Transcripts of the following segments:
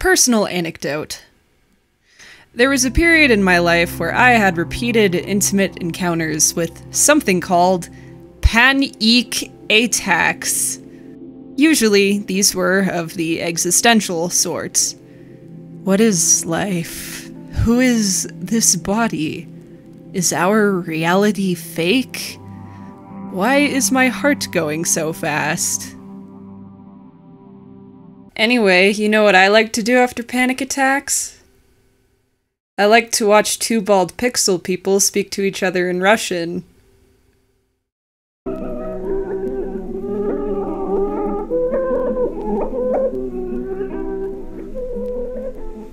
personal anecdote. There was a period in my life where I had repeated intimate encounters with something called panic attacks. Usually, these were of the existential sort. What is life? Who is this body? Is our reality fake? Why is my heart going so fast? Anyway, you know what I like to do after panic attacks? I like to watch two bald pixel people speak to each other in Russian.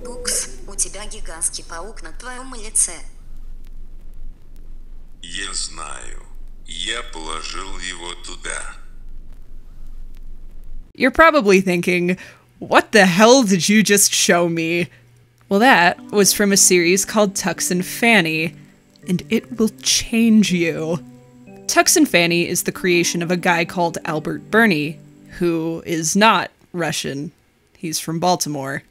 Букс, у тебя гигантский паук на твоем лице. Я знаю. Я положил его туда. You're probably thinking, what the hell did you just show me? Well, that was from a series called Tux and Fanny, and it will change you. Tux and Fanny is the creation of a guy called Albert Birney, who is not Russian. He's from Baltimore.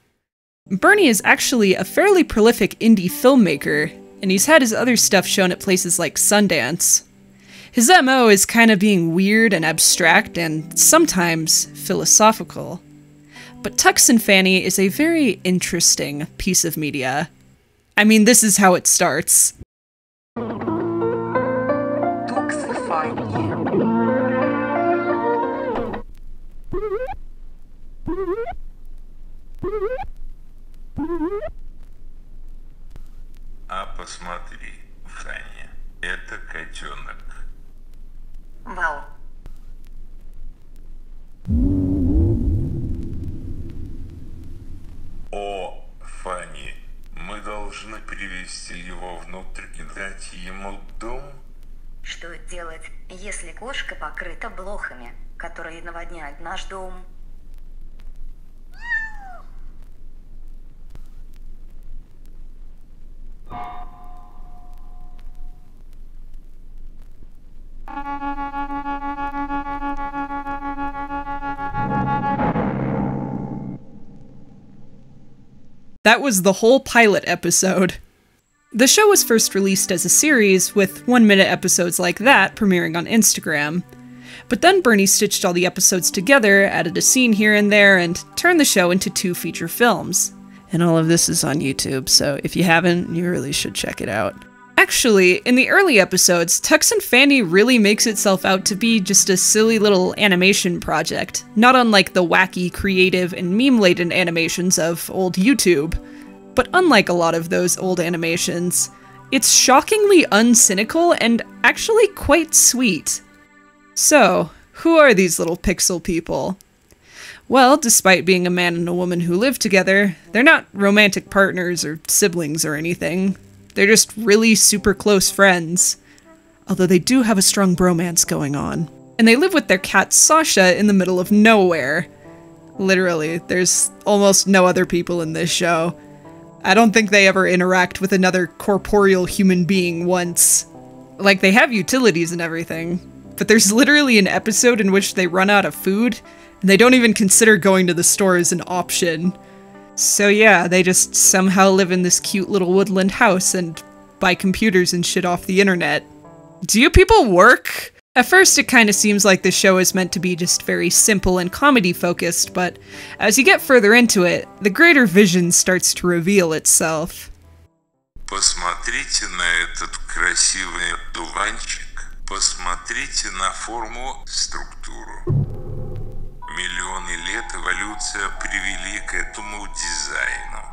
Birney is actually a fairly prolific indie filmmaker, and he's had his other stuff shown at places like Sundance. His MO is kind of being weird and abstract and sometimes philosophical. But Tux and Fanny is a very interesting piece of media. I mean, this is how it starts. Тукс и Фанни. А посмотри, Фанни, это котенок. Вау. О, Фанни, мы должны привести его внутрь и дать ему дом? Что делать, если кошка покрыта блохами, которые наводняют наш дом? That was the whole pilot episode. The show was first released as a series, with one minute episodes like that premiering on Instagram. But then Birney stitched all the episodes together, added a scene here and there, and turned the show into two feature films. And all of this is on YouTube, so if you haven't, you really should check it out. Actually, in the early episodes, Tux and Fanny really makes itself out to be just a silly little animation project, not unlike the wacky, creative, and meme laden animations of old YouTube. But unlike a lot of those old animations, it's shockingly uncynical and actually quite sweet. So, who are these little pixel people? Well, despite being a man and a woman who live together, they're not romantic partners or siblings or anything. They're just really super close friends. Although they do have a strong bromance going on. And they live with their cat Sasha in the middle of nowhere. Literally, there's almost no other people in this show. I don't think they ever interact with another corporeal human being once. Like, they have utilities and everything, but there's literally an episode in which they run out of food, and they don't even consider going to the store as an option. So yeah, they just somehow live in this cute little woodland house and buy computers and shit off the internet. Do you people work? At first, it kind of seems like the show is meant to be just very simple and comedy focused, but as you get further into it, the greater vision starts to reveal itself. Посмотрите на этот красивый дуванчик. Посмотрите на форму, структуру. Миллионы лет эволюция привели к этому дизайну.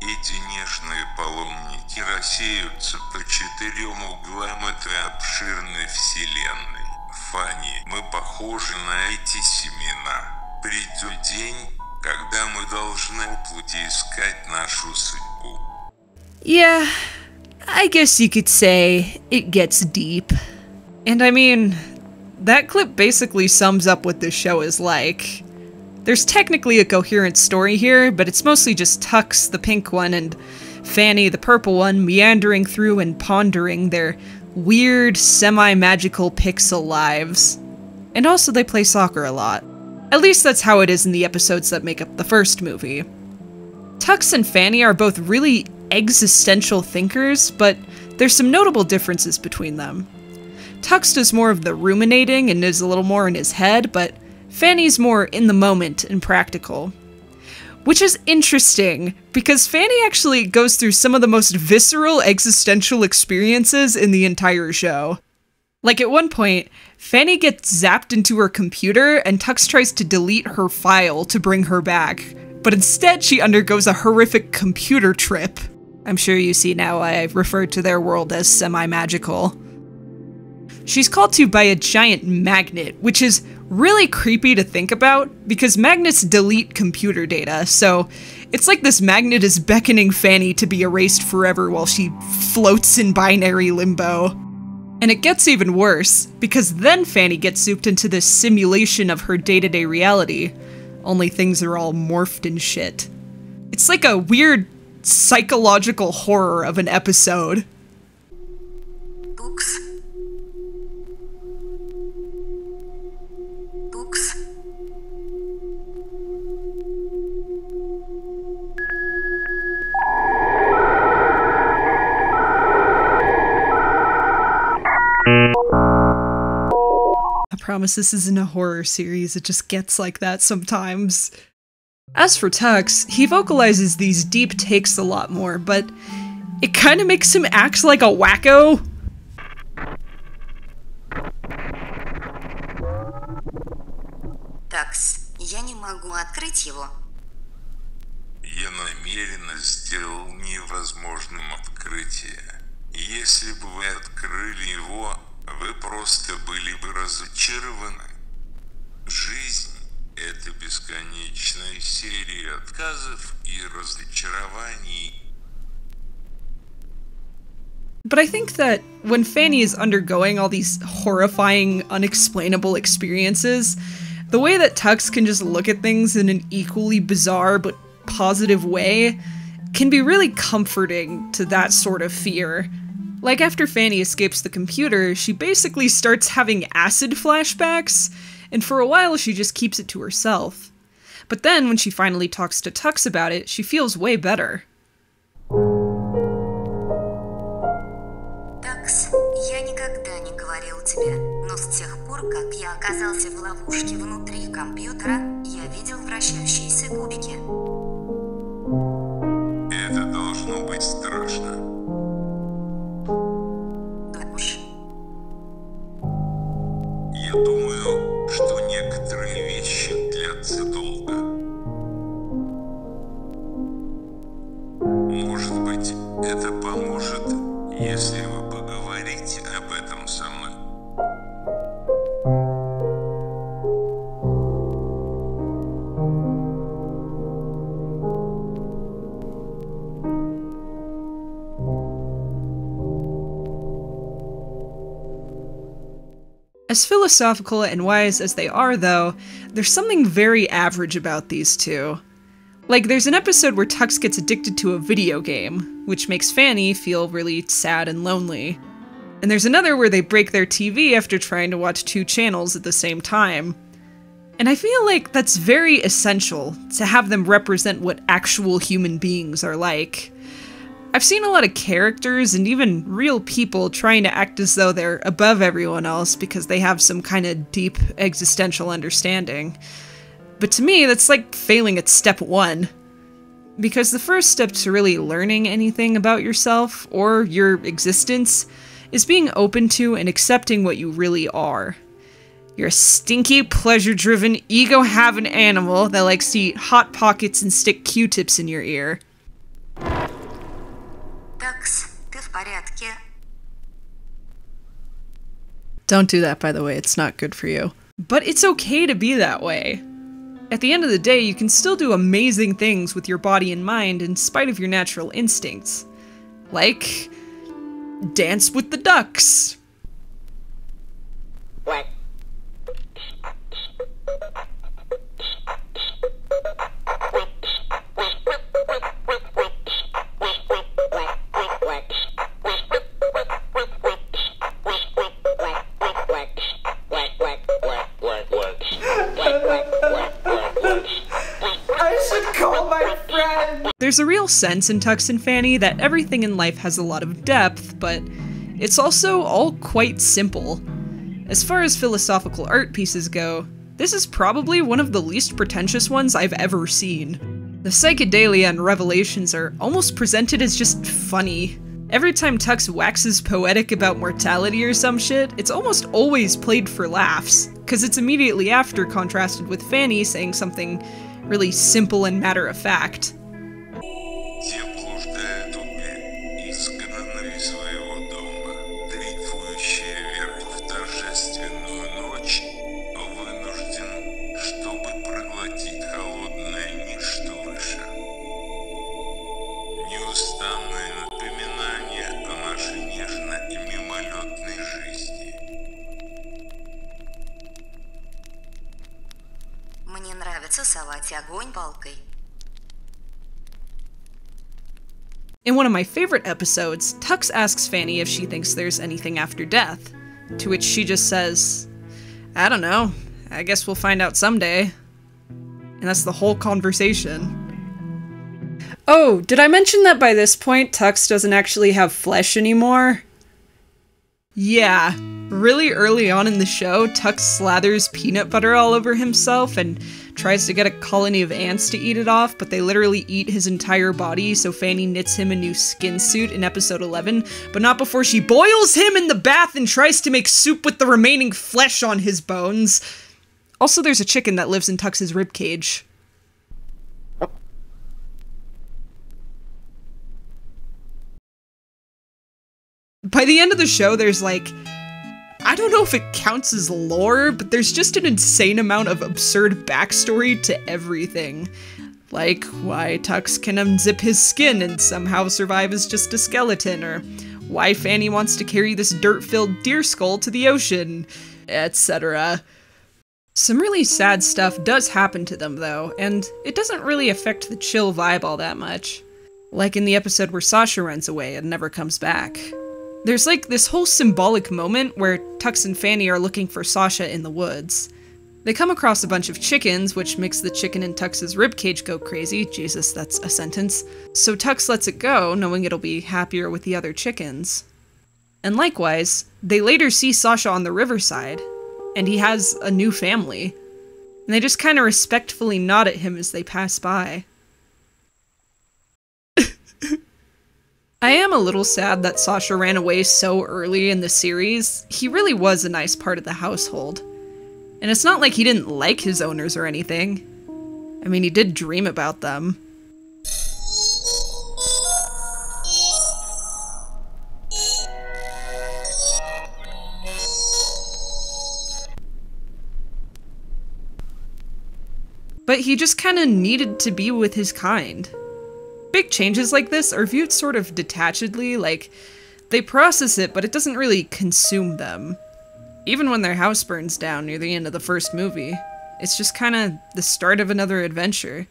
Эти нежные паломники рассеются по четырем углам этой обширной вселенной. Фанни, мы похожи на эти семена. Придет день, когда мы должны уплыть и искать нашу судьбу. Yeah, I guess you could say it gets deep. And I mean, that clip basically sums up what this show is like. There's technically a coherent story here, but it's mostly just Tux, the pink one, and Fanny, the purple one, meandering through and pondering their weird, semi magical pixel lives. And also, they play soccer a lot. At least that's how it is in the episodes that make up the first movie. Tux and Fanny are both really existential thinkers, but there's some notable differences between them. Tux does more of the ruminating and is a little more in his head, but Fanny's more in the moment and practical. Which is interesting, because Fanny actually goes through some of the most visceral existential experiences in the entire show. Like at one point, Fanny gets zapped into her computer and Tux tries to delete her file to bring her back, but instead she undergoes a horrific computer trip. I'm sure you see now why I referred to their world as semi magical. She's called to by a giant magnet, which is really creepy to think about because magnets delete computer data, so it's like this magnet is beckoning Fanny to be erased forever while she floats in binary limbo. And it gets even worse, because then Fanny gets souped into this simulation of her day to day reality, only things are all morphed and shit. It's like a weird psychological horror of an episode. Books I promise this isn't a horror series, it just gets like that sometimes. As for Tux, he vocalizes these deep takes a lot more, but it kind of makes him act like a wacko. Такс, я не могу открыть его. Я намеренно сделал невозможным открытие. Если бы вы открыли его, вы просто были бы разочарованы. Жизнь – это бесконечная серия отказов и разочарований. But I think that when Fanny is undergoing all these horrifying, unexplainable experiences, the way that Tux can just look at things in an equally bizarre but positive way can be really comforting to that sort of fear. Like after Fanny escapes the computer, she basically starts having acid flashbacks, and for a while she just keeps it to herself. But then when she finally talks to Tux about it, she feels way better. Такс, я никогда не говорил тебе, но с тех пор, как я оказался в ловушке внутри компьютера, я видел вращающиеся кубики. Быть страшно. Я думаю, что некоторые вещи длятся долго. Может быть, это поможет, если philosophical and wise as they are, though, there's something very average about these two. Like, there's an episode where Tux gets addicted to a video game, which makes Fanny feel really sad and lonely. And there's another where they break their TV after trying to watch two channels at the same time. And I feel like that's very essential to have them represent what actual human beings are like. I've seen a lot of characters and even real people trying to act as though they're above everyone else because they have some kind of deep existential understanding. But to me, that's like failing at step one. Because the first step to really learning anything about yourself or your existence is being open to and accepting what you really are. You're a stinky, pleasure driven, ego having animal that likes to eat Hot Pockets and stick Q tips in your ear. Такс, ты в порядке? Don't do that, by the way, it's not good for you. But it's okay to be that way. At the end of the day, you can still do amazing things with your body and mind in spite of your natural instincts. Like, dance with the ducks. There's a real sense in Tux and Fanny that everything in life has a lot of depth, but it's also all quite simple. As far as philosophical art pieces go, this is probably one of the least pretentious ones I've ever seen. The psychedelia and revelations are almost presented as just funny. Every time Tux waxes poetic about mortality or some shit, it's almost always played for laughs, because it's immediately after contrasted with Fanny saying something really simple and matter of fact. палкой. In one of my favorite episodes, Tux asks Fanny if she thinks there's anything after death, to which she just says, I don't know, I guess we'll find out someday. And that's the whole conversation. Oh, did I mention that by this point, Tux doesn't actually have flesh anymore? Yeah, really early on in the show, Tux slathers peanut butter all over himself and tries to get a colony of ants to eat it off, but they literally eat his entire body, so Fanny knits him a new skin suit in episode 11, but not before she boils him in the bath and tries to make soup with the remaining flesh on his bones. Also, there's a chicken that lives in Tux's ribcage. By the end of the show, there's like I don't know if it counts as lore, but there's just an insane amount of absurd backstory to everything. Like why Tux can unzip his skin and somehow survive as just a skeleton, or why Fanny wants to carry this dirt filled deer skull to the ocean, etc. Some really sad stuff does happen to them, though, and it doesn't really affect the chill vibe all that much. Like in the episode where Sasha runs away and never comes back. There's like this whole symbolic moment where Tux and Fanny are looking for Sasha in the woods. They come across a bunch of chickens, which makes the chicken in Tux's ribcage go crazy. Jesus, that's a sentence. So Tux lets it go, knowing it'll be happier with the other chickens. And likewise, they later see Sasha on the riverside, and he has a new family. And they just kind of respectfully nod at him as they pass by. I am a little sad that Sasha ran away so early in the series. He really was a nice part of the household. And it's not like he didn't like his owners or anything. I mean, he did dream about them. But he just kind of needed to be with his kind. Big changes like this are viewed sort of detachedly, like they process it, but it doesn't really consume them. Even when their house burns down near the end of the first movie, it's just kind of the start of another adventure.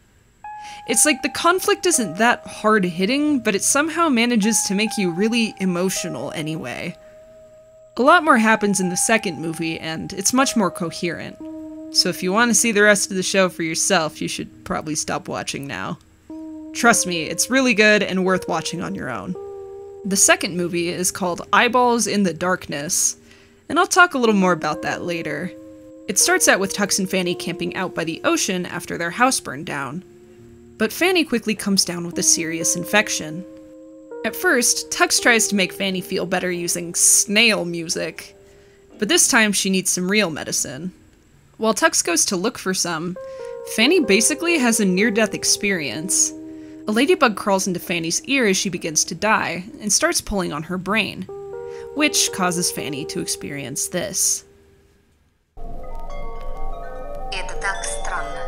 It's like the conflict isn't that hard hitting, but it somehow manages to make you really emotional anyway. A lot more happens in the second movie, and it's much more coherent. So if you want to see the rest of the show for yourself, you should probably stop watching now. Trust me, it's really good and worth watching on your own. The second movie is called Eyeballs in the Darkness, and I'll talk a little more about that later. It starts out with Tux and Fanny camping out by the ocean after their house burned down. But Fanny quickly comes down with a serious infection. At first, Tux tries to make Fanny feel better using snail music, but this time she needs some real medicine. While Tux goes to look for some, Fanny basically has a near death experience. A ladybug crawls into Fanny's ear as she begins to die and starts pulling on her brain, which causes Fanny to experience this. Это так странно.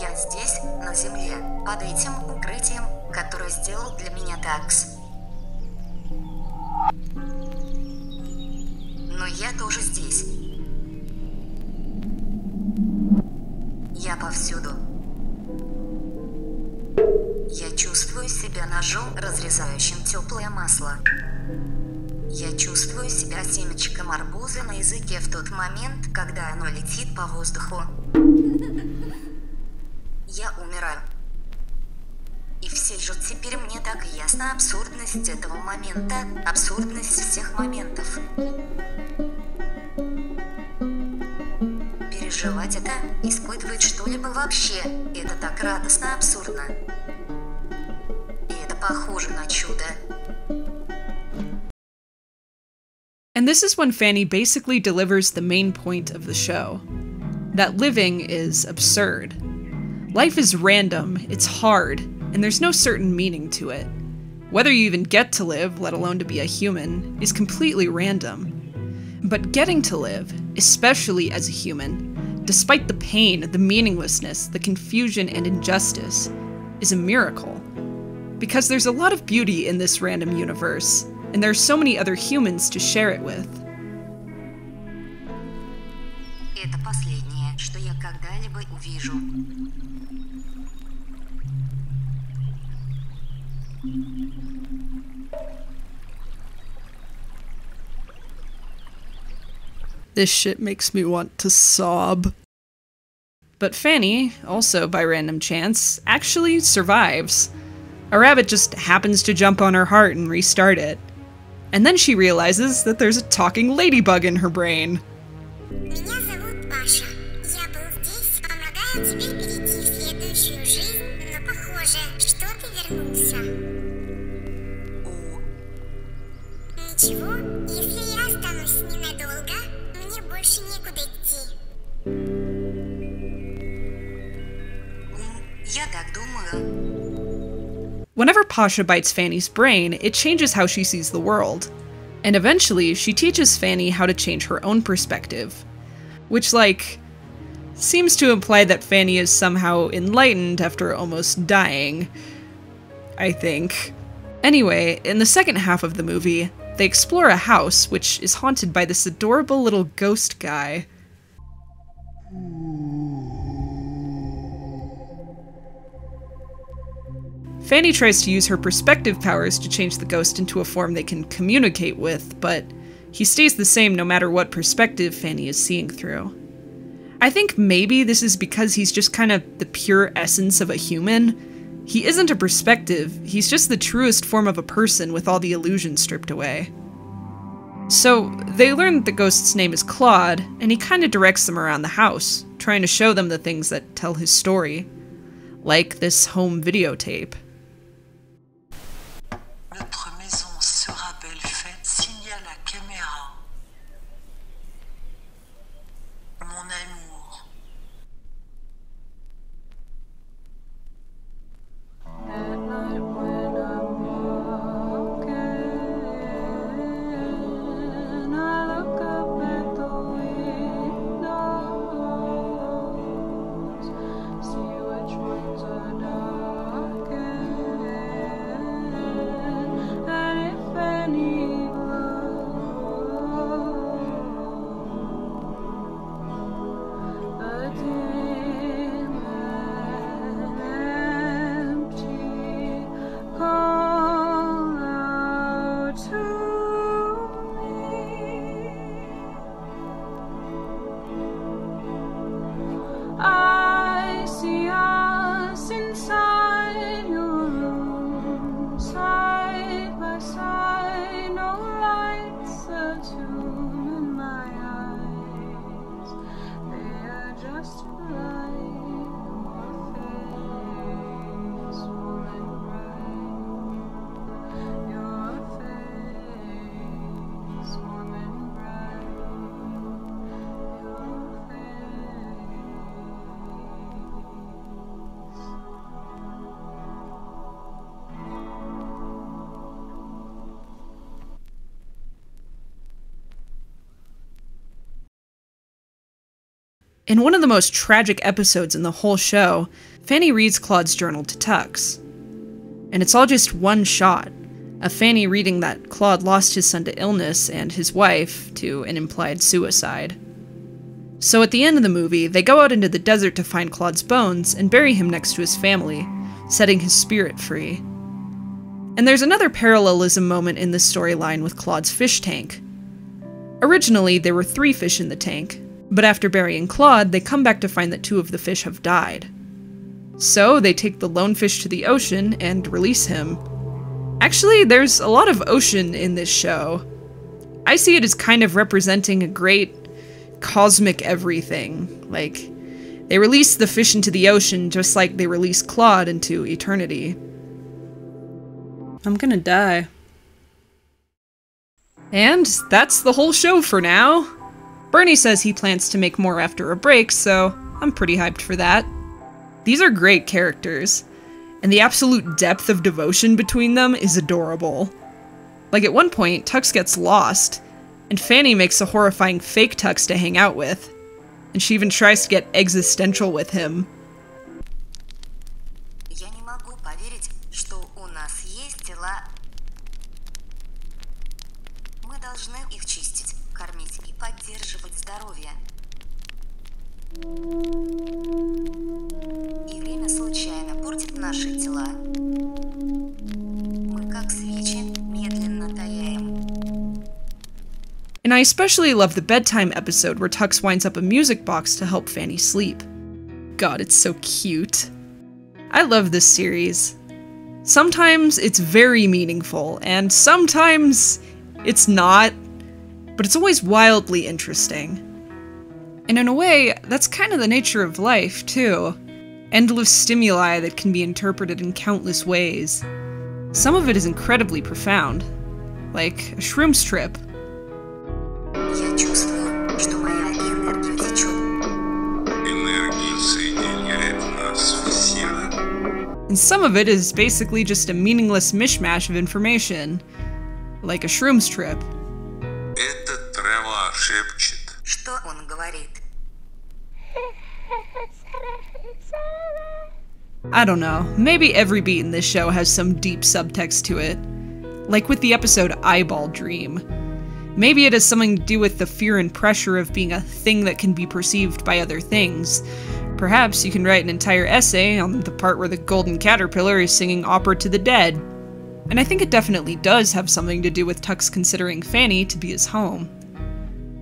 Я здесь, на земле, под этим укрытием, которое сделал для меня Такс. Но я тоже здесь. Я повсюду. Я чувствую себя ножом, разрезающим теплое масло. Я чувствую себя семечком арбуза на языке в тот момент, когда оно летит по воздуху. я умираю. И все же теперь мне так ясна абсурдность этого момента, абсурдность всех моментов. Переживать это, испытывать что-либо вообще, это так радостно абсурдно. И это похоже на чудо. And this is when Fanny basically delivers the main point of the show that living is absurd. Life is random, it's hard, and there's no certain meaning to it. Whether you even get to live, let alone to be a human, is completely random. But getting to live, especially as a human, despite the pain, the meaninglessness, the confusion, and injustice, is a miracle. because there's a lot of beauty in this random universe, and there are so many other humans to share it with. This shit makes me want to sob. But Fanny, also by random chance, actually survives. A rabbit just happens to jump on her heart and restart it. And then she realizes that there's a talking ladybug in her brain. Меня зовут Паша. Я был здесь, помогая тебе перейти в следующую жизнь, но похоже, что ты вернулся. О, Ничего, если я останусь ненадолго, мне больше некуда идти. м, я так думаю. Whenever Pasha bites Fanny's brain, it changes how she sees the world. And eventually, she teaches Fanny how to change her own perspective. Which, like, seems to imply that Fanny is somehow enlightened after almost dying. I think. Anyway, in the second half of the movie, they explore a house which is haunted by this adorable little ghost guy. Fanny tries to use her perspective powers to change the ghost into a form they can communicate with, but he stays the same no matter what perspective Fanny is seeing through. I think maybe this is because he's just kind of the pure essence of a human. He isn't a perspective, he's just the truest form of a person with all the illusion stripped away. So, they learn that the ghost's name is Claude, and he kind of directs them around the house, trying to show them the things that tell his story. Like this home videotape. Just In one of the most tragic episodes in the whole show, Fanny reads Claude's journal to Tux. And it's all just one shot of Fanny reading that Claude lost his son to illness and his wife to an implied suicide. So at the end of the movie, they go out into the desert to find Claude's bones and bury him next to his family, setting his spirit free. And there's another parallelism moment in this storyline with Claude's fish tank. Originally, there were three fish in the tank, but after burying Claude, they come back to find that two of the fish have died. So they take the lone fish to the ocean and release him. Actually, there's a lot of ocean in this show. I see it as kind of representing a great cosmic everything. Like, they release the fish into the ocean just like they release Claude into eternity. I'm gonna die. And that's the whole show for now. Birney says he plans to make more after a break, so I'm pretty hyped for that. These are great characters, and the absolute depth of devotion between them is adorable. Like at one point, Tux gets lost, and Fanny makes a horrifying fake Tux to hang out with, and she even tries to get existential with him. И время случайно портит наши тела. Мы как свечи медленно таяем. And I especially love the bedtime episode where Tux winds up a music box to help Fanny sleep. God, it's so cute. I love this series. Sometimes it's very meaningful, and sometimes it's not, but it's always wildly interesting. And in a way, that's kind of the nature of life, too. Endless stimuli that can be interpreted in countless ways. Some of it is incredibly profound, like a shroom's trip. And some of it is basically just a meaningless mishmash of information, like a shroom's trip. I don't know, maybe every beat in this show has some deep subtext to it. Like with the episode Eyeball Dream. Maybe it has something to do with the fear and pressure of being a thing that can be perceived by other things. Perhaps you can write an entire essay on the part where the golden caterpillar is singing opera to the dead. And I think it definitely does have something to do with Tux considering Fanny to be his home.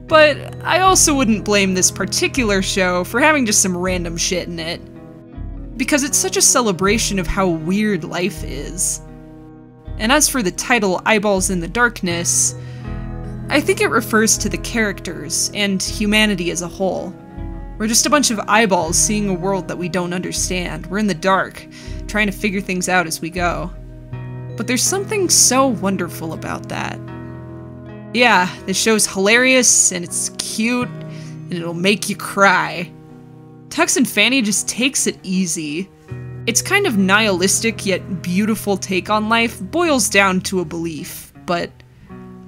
But I also wouldn't blame this particular show for having just some random shit in it. Because it's such a celebration of how weird life is. And as for the title Eyeballs in the Darkness, I think it refers to the characters and humanity as a whole. We're just a bunch of eyeballs seeing a world that we don't understand. We're in the dark, trying to figure things out as we go. But there's something so wonderful about that. Yeah, this show's hilarious and it's cute and it'll make you cry. Tux and Fanny just takes it easy. Its kind of nihilistic yet beautiful take on life boils down to a belief, but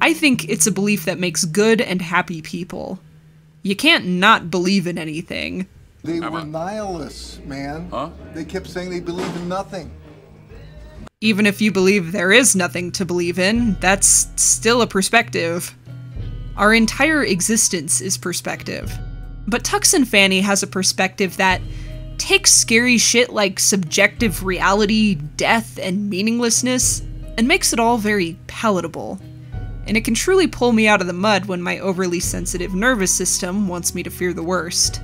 I think it's a belief that makes good and happy people. You can't not believe in anything. They were nihilists, man. Huh? They kept saying they believe in nothing. Even if you believe there is nothing to believe in, that's still a perspective. Our entire existence is perspective. But Tux and Fanny has a perspective that takes scary shit like subjective reality, death, and meaninglessness, and makes it all very palatable. And it can truly pull me out of the mud when my overly sensitive nervous system wants me to fear the worst.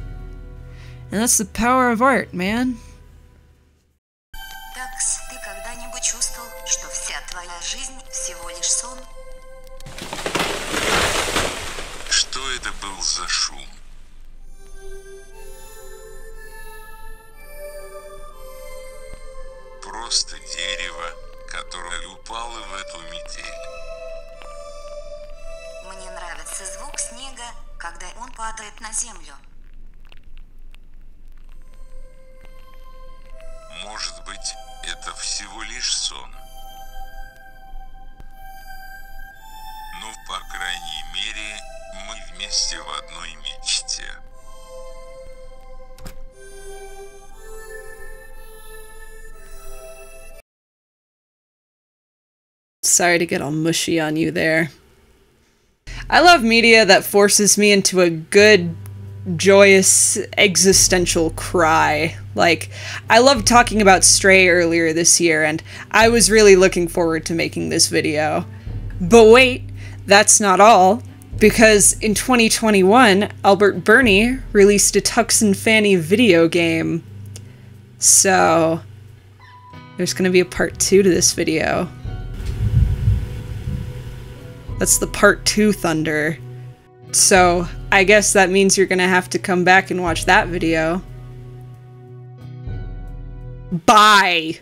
And that's the power of art, man. Sorry to get all mushy on you there. I love media that forces me into a good, joyous, existential cry. Like, I loved talking about Stray earlier this year, and I was really looking forward to making this video. But wait, that's not all. Because in 2021, Albert Birney released a Tux and Fanny video game. So, there's to be a part two to this video. That's the part two Thunder. So, I guess that means you're to have to come back and watch that video. Bye!